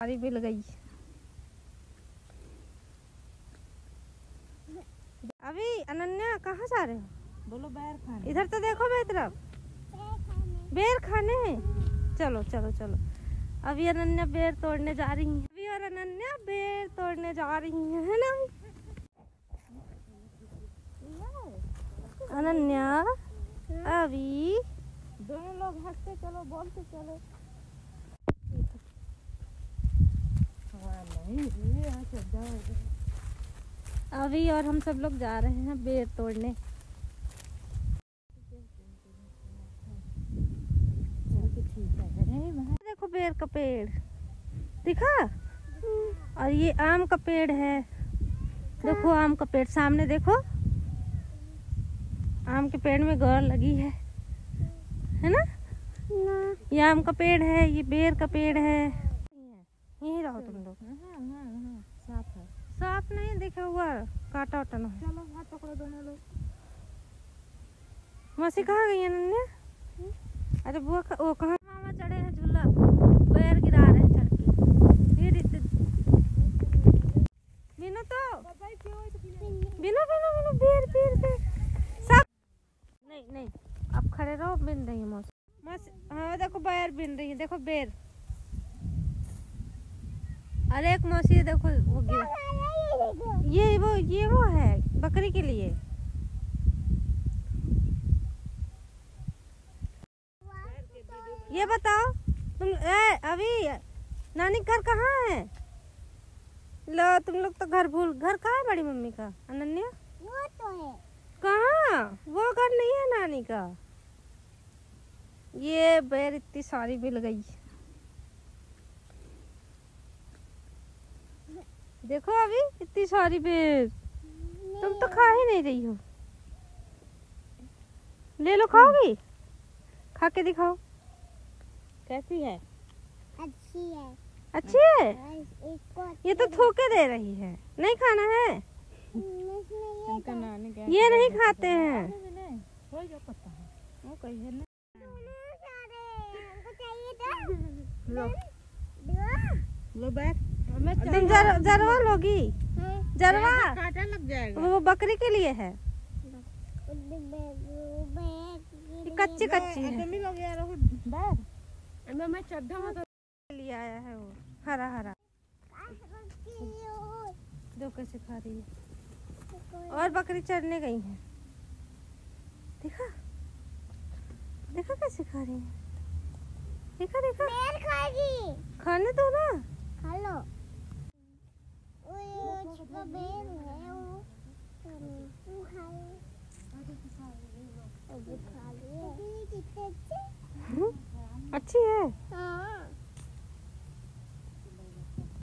सारी मिल गई। अभी अनन्या कहाँ जा रहे हो? बोलो बैर खाने। इधर तो देखो मेरी तरफ़ बेर खाने चलो चलो चलो। अभी अनन्या बेर तोड़ने जा रही है। अभी और अनन्या बेर तोड़ने जा रही है है ना? अनन्या अभी दोनों लोग हँसते चलो बोलते चलो हाँ, नहीं ये ऐसे डर अभी और हम सब लोग जा रहे हैं बेर तोड़ने। देखो बेर का पेड़। दिखा? और ये आम का पेड़ है। देखो आम का पेड़ सामने देखो। आम के पेड़ में गौर लगी है। है ना? ये आम का पेड़ है, ये बेर का पेड़ है। यहीं रहो तुम लोग हाँ हाँ हाँ साफ़ है साफ़ नहीं देखा हुआ काटा वाटा ना। चलो हाथ पकड़ो दोनों लोग। मौसी कहाँ गई है नन्या अरे वो क- वो कहाँ? मामा चढ़े हैं झूला। पैर गिरा रहे हैं चढ़ के। ये रि- बिनु तो। बिनु बिनु बिनु बेर बेर बेर। सब नहीं नहीं। अब खड़े रहो बिन रही है मौसी। मौसी हाँ देखो बैर बिन रही है देखो बेर। अरे एक मौसी देखो वो गिरा। ये वो ये वो है, बकरी के लिए। ये बताओ, तुम, ए, अभी, नानी घर कहाँ है? लो, तुम लोग तो घर भूल, घर कहाँ है बड़ी मम्मी का? अनन्या? वो तो है कहाँ? वो घर नहीं है नानी का। ये बेर इतनी सारी मिल गई। देखो अभी इतनी सारी बेर तुम तो खा ही नहीं रही हो। ले लो खाओगी? खा के दिखाओ। कैसी है? अच्छी है। अच्छी है? ये तो थूके दे रही है। नहीं खाना है? इसमें इनका नानी क्या ये नहीं खाते हैं। हो जा पता है। वो कही है ना हमको चाहिए था लो। लो बैठ तुम जर, जरवा लोगी? जरवा? काटा लग जाएगा। वो बकरी के लिए है। कच्ची कच्ची है। मैं चड्ढा लिए आया है वो। हरा हरा। दो कैसे खा रही है? और बकरी चढ़ने गई है। देखा? देखा कैसे खा रही है? देखा देखा? खाएगी। खाने दो ना। खा लो वो ये उसका बेर है वो तुम खा लो अभी खा लिए कितने अच्छे हम्म, अच्छी है।